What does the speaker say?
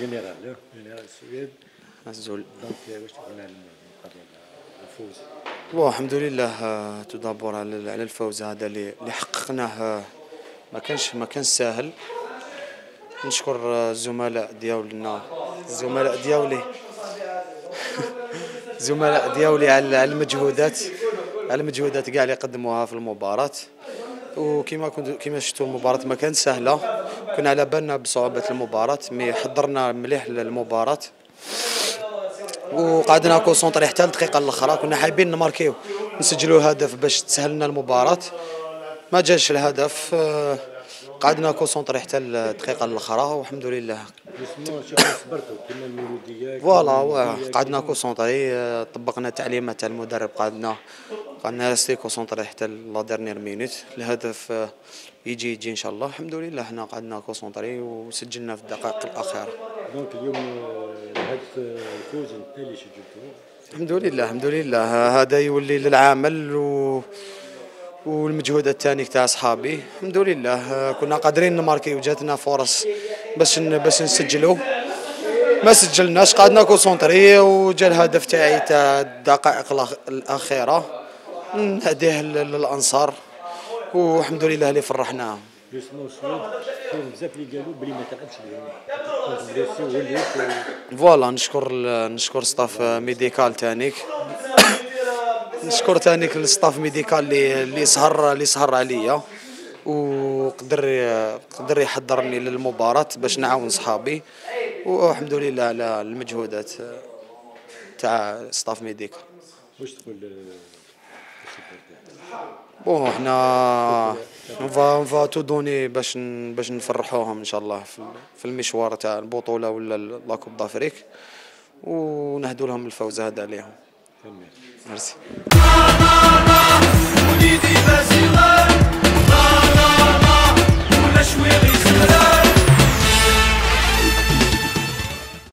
جنرال جنرال السويد الزول donc واش تقول المقابله الفوز؟ bon الحمد لله d'abord على على الفوز هذا اللي حققناه ما كانش ما كانش ساهل. نشكر الزملاء ديالنا الزملاء ديالي. الزملاء ديالي على المجهودات على المجهودات كاع اللي قدموها في المباراة. وكما كنت كما شفتوا المباراة ما كانت سهلة. كنا على بالنا بصعوبة المباراة mais حضرنا مليح للمباراة. وقعدنا concentrés حتى الدقيقة الأخرى كنا حابين نماركيو نسجلوا هدف باش تسهلنا المباراة. ما جاش الهدف آه، قعدنا concentrés حتى الدقيقة الأخرى والحمد لله. voilà وا- قعدنا concentrés آه، طبقنا التعليمات تاع المدرب قعدنا قعدنا restés concentrés حتى la dernière minute. الهدف آه، يجي يجي إن شاء الله. الحمد لله حنا قعدنا concentrés وسجلنا في الدقائق الأخيرة. donc اليوم آه، الهدف آه، الفوز انت اللي سجلته الحمد لله الحمد لله. هذا يولي للعمل و والمجهود الثاني تاع صحابي الحمد لله. كنا قادرين نماركيو جاتنا فرص باش باش نسجلوا ما سجلناش قعدنا concentrés وجا الهدف تاعي تاع الدقائق الأخيرة. نهديه لل- للانصار والحمد لله اللي فرحناهم voilà نشكر نشكر staff médical تانيك. نشكر تانيك ال staff médical اللي اللي سهر اللي سهر عليا. وقدر قدر يحضرني للمباراة باش نعاون صحابي. والحمد لله على المجهودات تاع staff médical واش تقول؟ bon حنا on va on va tout donner باش باش نفرحوهم إن شاء الله في المشوار تاع البطولة ولا la Coupe d'Afrique ونهدوا لهم الفوز هذا عليهم. ميرسي